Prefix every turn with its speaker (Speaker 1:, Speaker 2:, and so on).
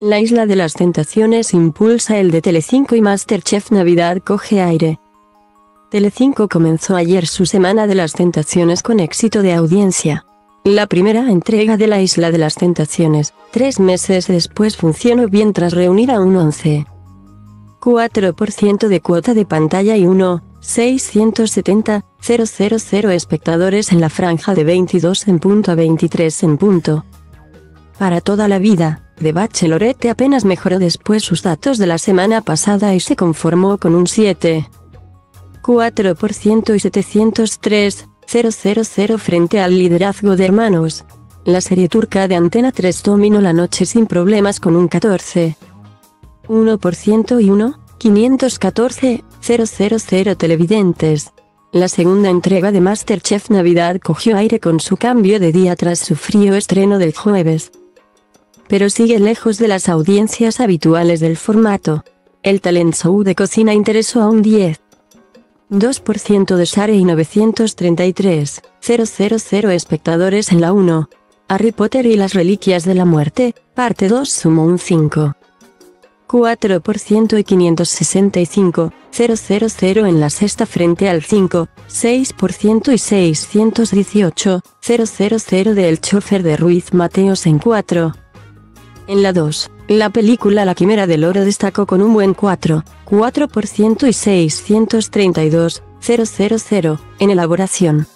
Speaker 1: La Isla de las Tentaciones impulsa el de Telecinco y Masterchef Navidad coge aire. Telecinco comenzó ayer su Semana de las Tentaciones con éxito de audiencia. La primera entrega de La Isla de las Tentaciones, tres meses después funcionó bien tras reunir a un 11,4% de cuota de pantalla y 1,670,000 espectadores en la franja de 22 en punto a 23 en punto. Para toda la vida, The Bachelorette apenas mejoró después sus datos de la semana pasada y se conformó con un 7,4% y 703,000 frente al liderazgo de Hermanos. La serie turca de Antena 3 dominó la noche sin problemas con un 14,1% y 1,514,000 televidentes. La segunda entrega de Masterchef Navidad cogió aire con su cambio de día tras su frío estreno del jueves pero sigue lejos de las audiencias habituales del formato. El talent show de cocina interesó a un 10. 2% de Share y 933.000 espectadores en la 1. Harry Potter y las Reliquias de la Muerte, parte 2 sumó un 5. 4% y 565.000 en la sexta frente al 5, 6% y 618.000 del chofer de Ruiz Mateos en 4. En la 2, la película La Quimera del Oro destacó con un buen 4, 4% y 632, 000 en elaboración.